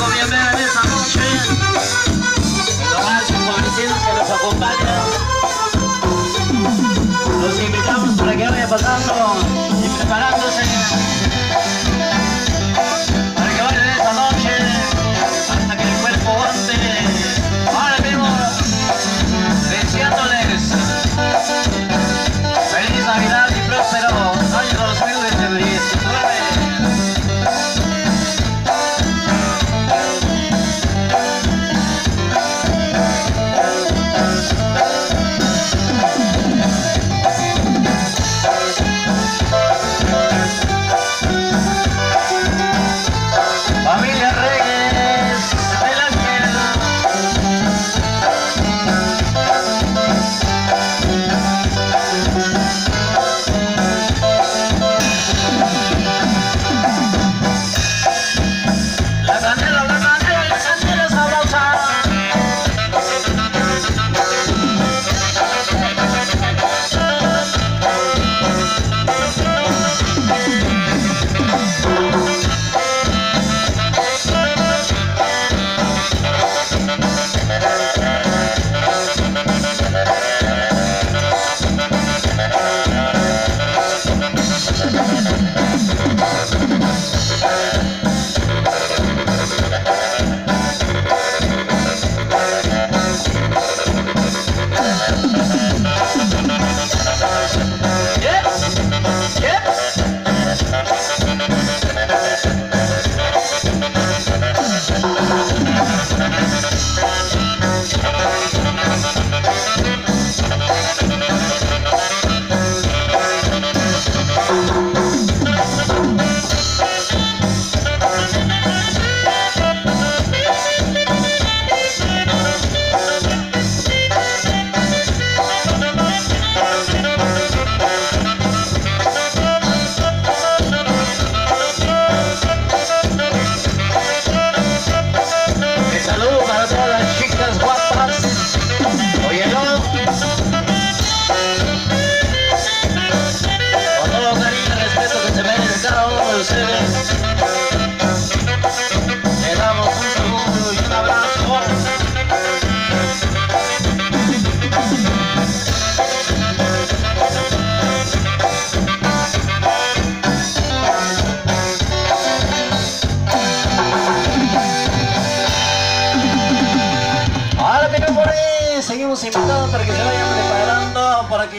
cinco bienvenidas esta noche. Los altos conocidos que nos acompañan. Los invitamos para que vayan pasando y preparándose. tenemos invitados para que se vayan preparando, para que...